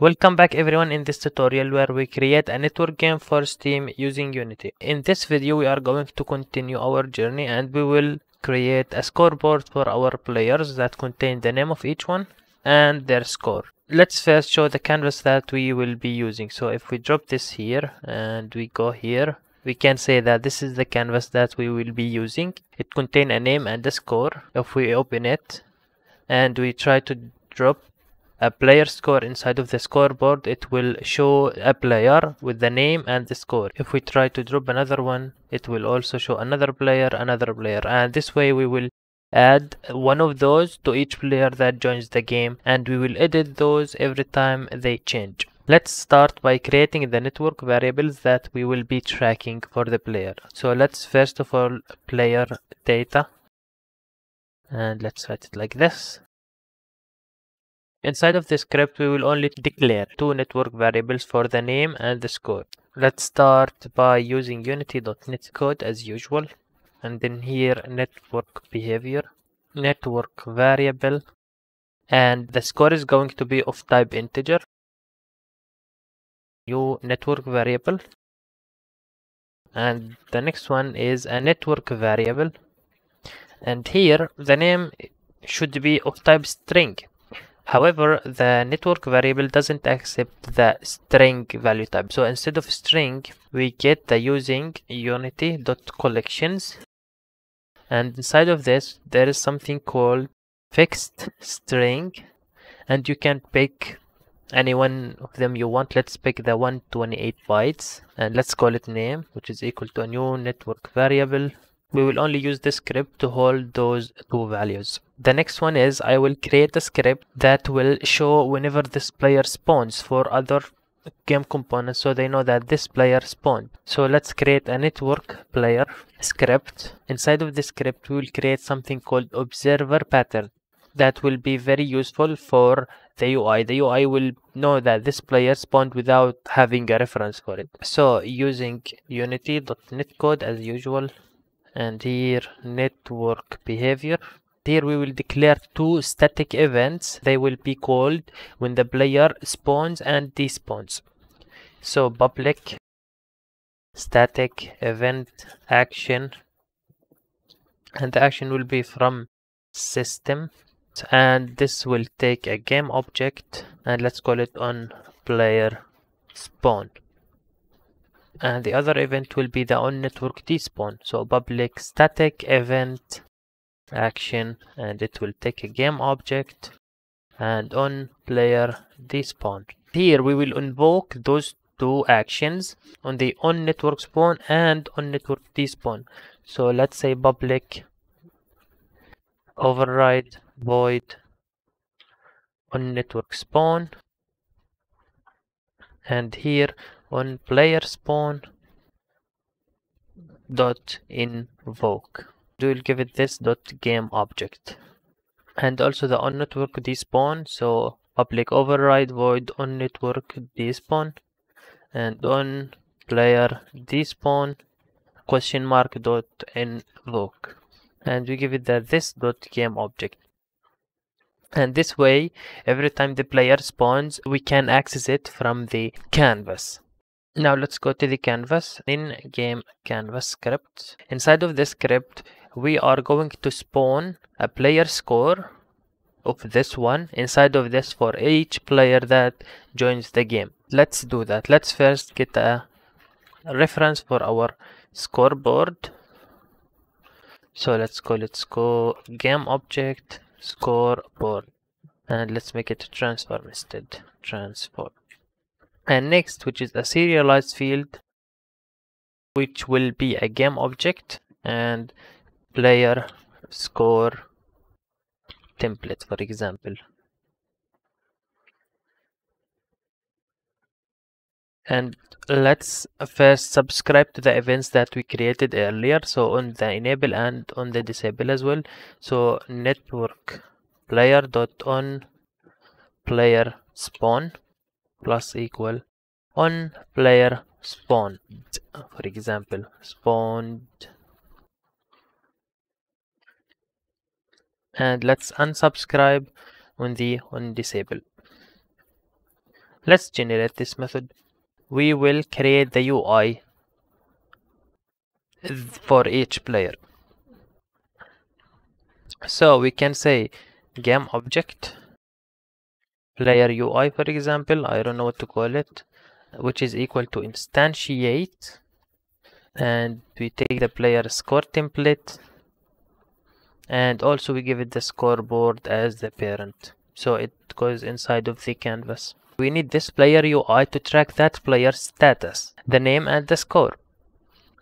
Welcome back everyone in this tutorial where we create a network game for Steam using Unity. In this video we are going to continue our journey and we will create a scoreboard for our players that contain the name of each one and their score. Let's first show the canvas that we will be using. So if we drop this here and we go here, we can say that this is the canvas that we will be using. It contains a name and a score. If we open it and we try to drop a player score inside of the scoreboard it will show a player with the name and the score. If we try to drop another one it will also show another player another player. And this way we will add one of those to each player that joins the game and we will edit those every time they change. Let's start by creating the network variables that we will be tracking for the player. So let's first of all player data. And let's write it like this Inside of the script, we will only declare two network variables for the name and the score. Let's start by using unity.netcode as usual. And then here, network behavior, network variable, and the score is going to be of type integer. New network variable. And the next one is a network variable. And here, the name should be of type string However, the network variable doesn't accept the string value type. So instead of string, we get the using unity.collections. And inside of this, there is something called fixed string. And you can pick any one of them you want. Let's pick the 128 bytes. And let's call it name, which is equal to a new network variable. We will only use this script to hold those two values. The next one is I will create a script that will show whenever this player spawns for other game components so they know that this player spawned. So let's create a network player script. Inside of this script we will create something called observer pattern that will be very useful for the UI. The UI will know that this player spawned without having a reference for it. So using unity.netcode as usual and here network behavior. Here we will declare two static events. They will be called when the player spawns and despawns. So public static event action. And the action will be from system. And this will take a game object. And let's call it on player spawn and the other event will be the on network despawn. So public static event action and it will take a game object and on player despawn. Here we will invoke those two actions on the on network spawn and on network despawn. So let's say public override void on network spawn. And here on player spawn dot invoke. We will give it this dot game object. And also the on network despawn so public override void on network despawn. And on player despawn question mark dot invoke. And we give it the this dot game object. And this way every time the player spawns we can access it from the canvas now let's go to the canvas. In game canvas script inside of this script we are going to spawn a player score of this one inside of this for each player that joins the game. Let's do that. Let's first get a reference for our scoreboard. So let's call it score game object scoreboard. And let's make it transform instead. Transform and next which is a serialized field which will be a game object and player score template for example. And let's first subscribe to the events that we created earlier so on the enable and on the disable as well. So network player dot on player spawn plus equal on player spawned. For example spawned. And let's unsubscribe on the on disable let's generate this method. We will create the UI for each player. So we can say game object player UI for example I don't know what to call it which is equal to instantiate. And we take the player score template. And also we give it the scoreboard as the parent. So it goes inside of the canvas. We need this player UI to track that player's status the name and the score.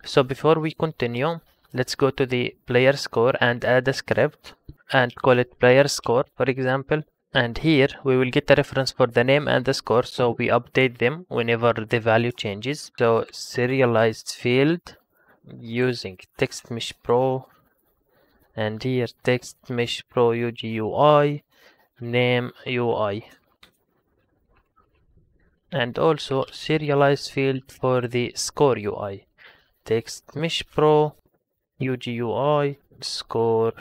So before we continue let's go to the player score and add a script and call it player score for example and here we will get the reference for the name and the score so we update them whenever the value changes. So serialized field using text mesh pro. And here text mesh pro UGUI name UI and also serialized field for the score UI text mesh pro UGUI score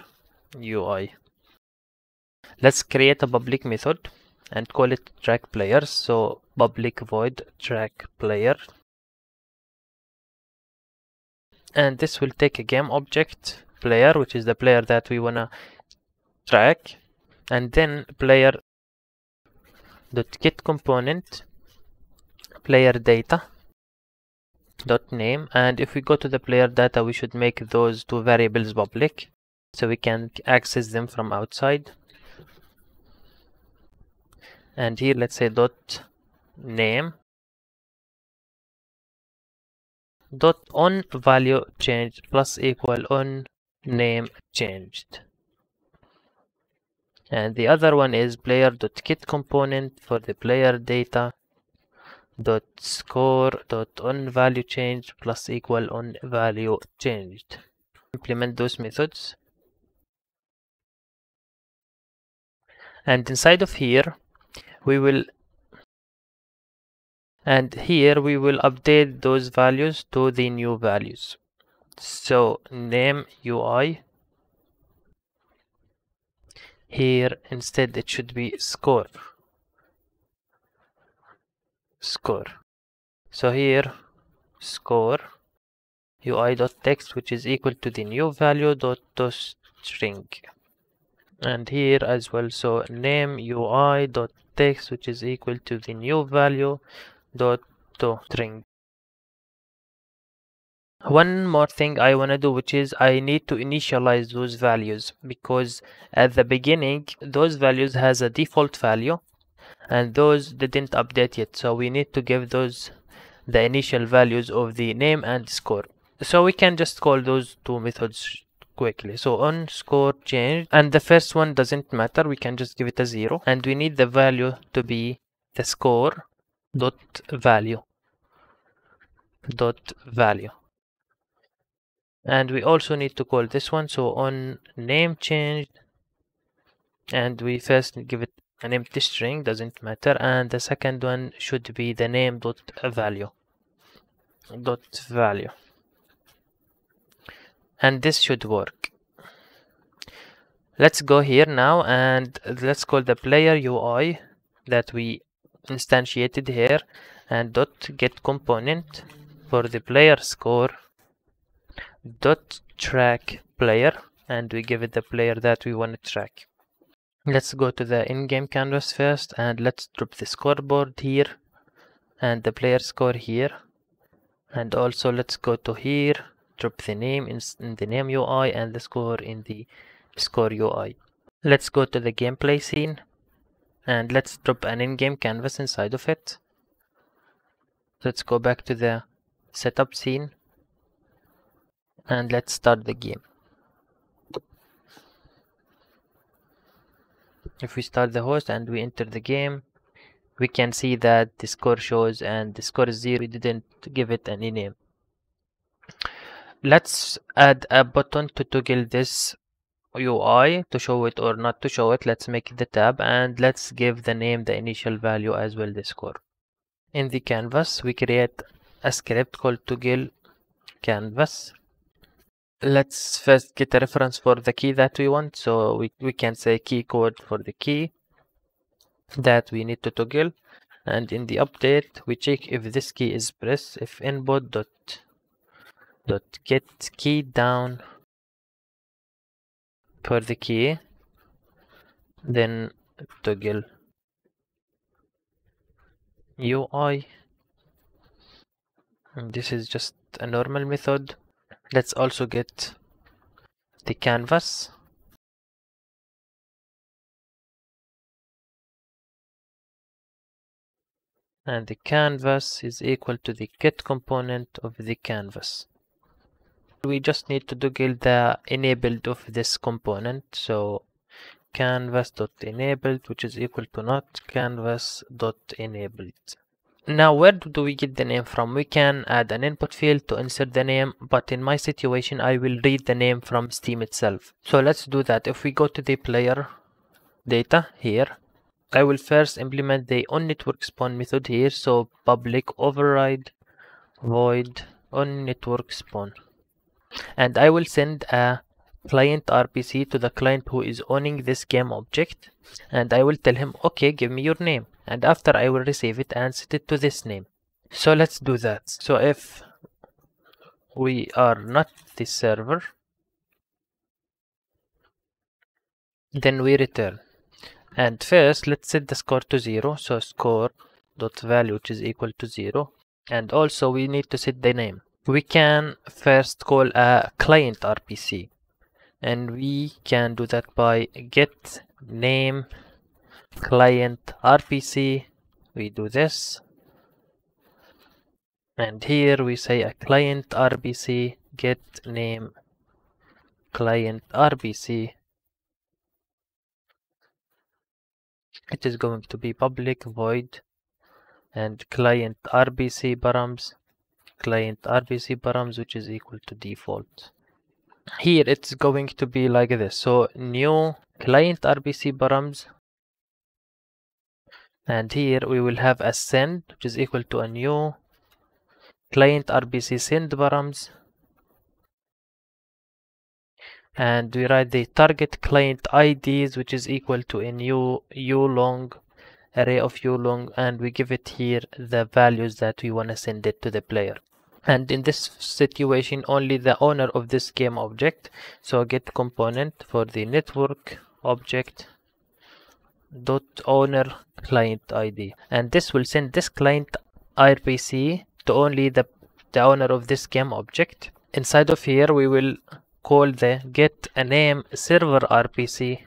UI let's create a public method and call it track player. So public void track player. And this will take a game object player which is the player that we wanna track. And then player dot get component player data dot name. And if we go to the player data we should make those two variables public. So we can access them from outside and here let's say dot name. Dot on value changed plus equal on name changed. And the other one is player dot get component for the player data. Dot score dot on value changed plus equal on value changed. Implement those methods. And inside of here we will and here we will update those values to the new values. So name UI here instead it should be score. Score. So here score UI dot text which is equal to the new value dot string. And here as well so name UI dot text which is equal to the new value dot to string one more thing I want to do which is I need to initialize those values because at the beginning those values has a default value and those didn't update yet. So we need to give those the initial values of the name and score. So we can just call those two methods quickly. So on score change and the first one doesn't matter. We can just give it a zero. And we need the value to be the score dot value. Dot value. And we also need to call this one. So on name change and we first give it an empty string doesn't matter. And the second one should be the name dot value. Dot value and this should work. Let's go here now and let's call the player UI that we instantiated here and dot get component for the player score dot track player and we give it the player that we want to track. Let's go to the in-game canvas first and let's drop the scoreboard here and the player score here and also let's go to here drop the name in, in the name UI and the score in the score UI let's go to the gameplay scene and let's drop an in-game canvas inside of it. Let's go back to the setup scene and let's start the game. If we start the host and we enter the game we can see that the score shows and the score is zero. We didn't give it any name let's add a button to toggle this UI to show it or not to show it. Let's make the tab and let's give the name the initial value as well the score. In the canvas we create a script called toggle canvas. Let's first get a reference for the key that we want. So we, we can say key code for the key that we need to toggle. And in the update we check if this key is pressed if input dot dot get key down for the key then toggle. UI and this is just a normal method. Let's also get the canvas. And the canvas is equal to the get component of the canvas we just need to toggle the enabled of this component. So canvas dot enabled which is equal to not canvas dot enabled now where do we get the name from? We can add an input field to insert the name but in my situation i will read the name from steam itself. So let's do that. If we go to the player data here i will first implement the on network spawn method here. So public override void on network spawn and I will send a client RPC to the client who is owning this game object. And I will tell him okay give me your name. And after I will receive it and set it to this name. So let's do that. So if we are not the server then we return. And first let's set the score to zero. So score dot value which is equal to zero. And also we need to set the name we can first call a client RPC and we can do that by get name client RPC we do this and here we say a client RPC get name client RPC it is going to be public void and client RPC params client RPC params which is equal to default. Here it's going to be like this. So new client RPC params. And here we will have a send which is equal to a new client RPC send params. And we write the target client IDs which is equal to a new ulong array of ulong and we give it here the values that we want to send it to the player. And in this situation only the owner of this game object so get component for the network object dot owner client id and this will send this client rpc to only the, the owner of this game object. Inside of here we will call the get a name server rpc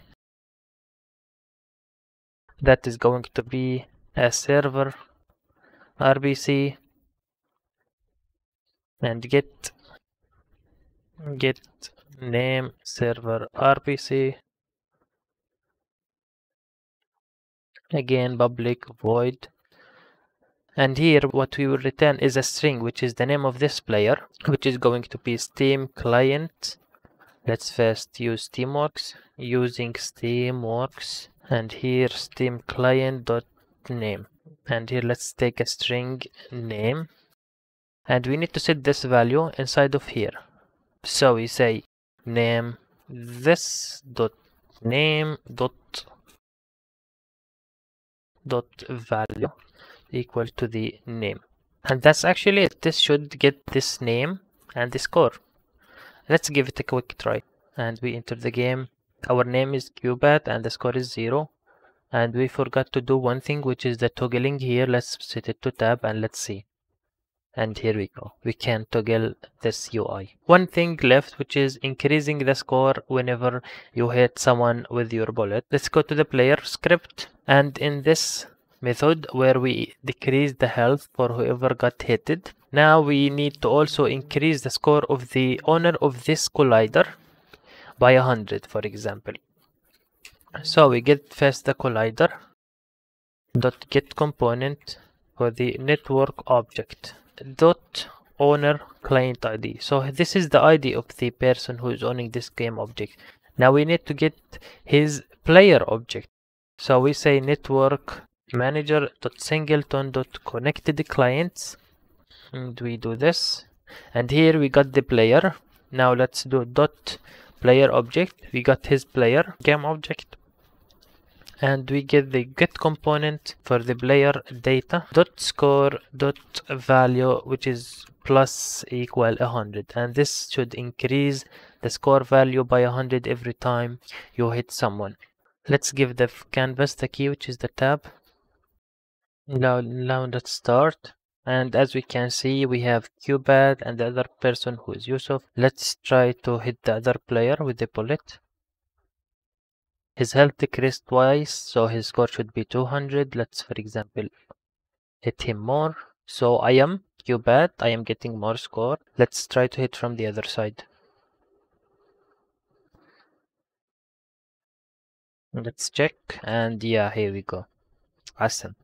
that is going to be a server RPC and get get name server RPC again public void. And here what we will return is a string which is the name of this player which is going to be steam client. Let's first use steamworks. Using steamworks and here steam client dot name and here let's take a string name. And we need to set this value inside of here. So we say name this dot name dot dot value equal to the name. And that's actually it. This should get this name and the score. Let's give it a quick try. And we enter the game our name is Cuebat and the score is 0 and we forgot to do one thing which is the toggling here. Let's set it to tab and let's see. And here we go. We can toggle this UI one thing left which is increasing the score whenever you hit someone with your bullet. Let's go to the player script. And in this method where we decrease the health for whoever got hitted now we need to also increase the score of the owner of this collider by 100 for example. So we get first the collider dot get component for the network object dot owner client id so this is the id of the person who is owning this game object. Now we need to get his player object. So we say network manager dot singleton dot connected clients. And we do this. And here we got the player. Now let's do dot player object. We got his player game object. And we get the get component for the player data. Dot score dot value which is plus equal 100 and this should increase the score value by 100 every time you hit someone. Let's give the canvas the key which is the tab. Now now let's start and as we can see we have Cuebat and the other person who is Yusuf. Let's try to hit the other player with the bullet. His health decreased twice so his score should be 200 let's for example hit him more. So I am Cuebat I am getting more score. Let's try to hit from the other side. Let's check. And yeah here we go. Awesome